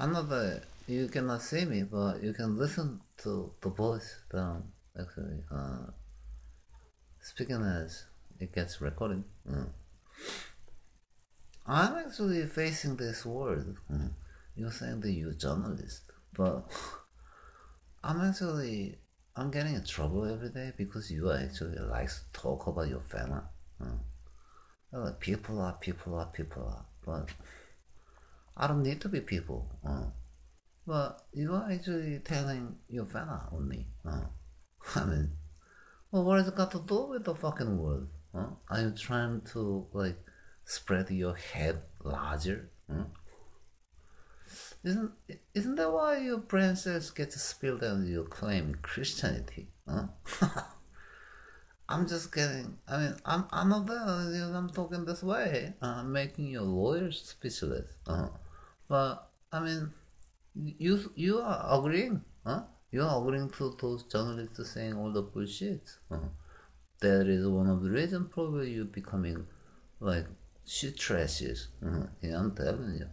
I know that you cannot see me, but you can listen to the voice I'm actually uh, speaking as it gets recorded. Mm. I'm actually facing this word. Mm. You're saying that you're a journalist, but I'm actually I'm getting in trouble every day because you actually like to talk about your family. Mm. Like people are people are people are, but I don't need to be people. Uh. But you are actually telling your family only. Uh. I mean, well, what has it got to do with the fucking world? Huh? Are you trying to like spread your head larger? Huh? Isn't isn't that why your brain cells get spilled and you claim Christianity? Huh? I'm just kidding. I mean, I'm I'm not that. I'm talking this way. I'm uh, making your lawyers speechless. Uh, but I mean, you you are agreeing, huh? You are agreeing to those journalists saying all the bullshit. Uh, that is one of the reasons probably you becoming like shit trashes. Uh, yeah, I'm telling you.